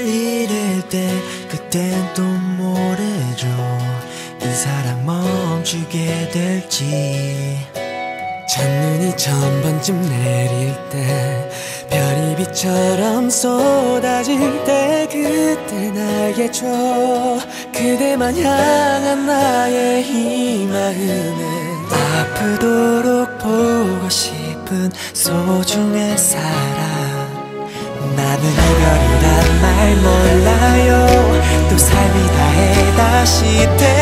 날 잃을 때 그땐 또 모르죠 이 사람 멈추게 될지. 첫눈이 천번쯤 내릴 때 별이 비처럼 쏟아질 때 그때 날겠죠 그대만 향한 나의 이 마음은 아프도록 보고 싶은 소중한 사랑. 나는 이별이 란말 몰라요. 또 삶이 다해 다시 태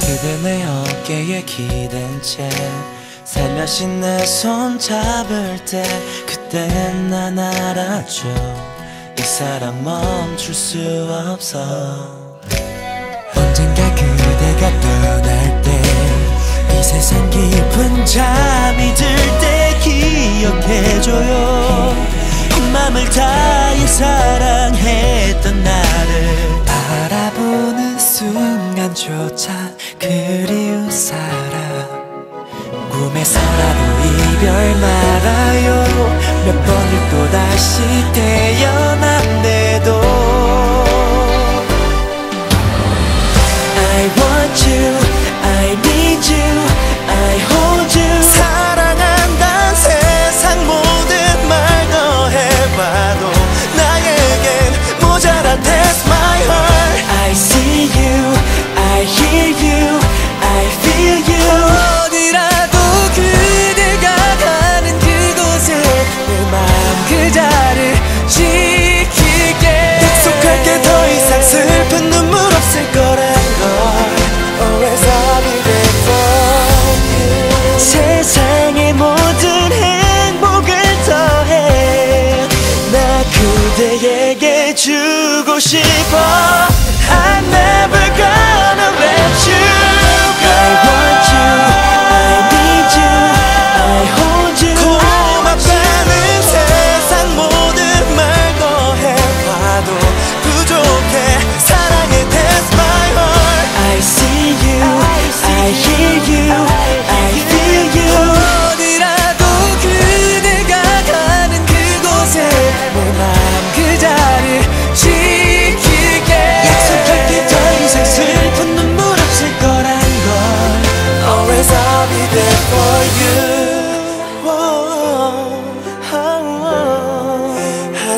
그대 내 어깨에 기댄 채 살며시 내 손 잡을 때 그땐 난 알았죠 이 사랑 멈출 수 없어. 언젠가 그대가 떠날 때 이 세상 깊은 잠 맘을 다해 사랑했던 나를 바라보는 순간조차 그리운 사람. 꿈에서라도 이별 말아요. 몇 번을 또 다시 태어난대도 주고 싶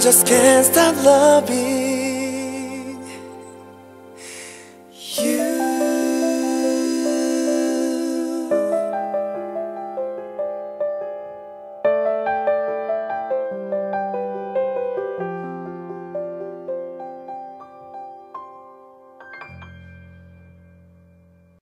just can't stop loving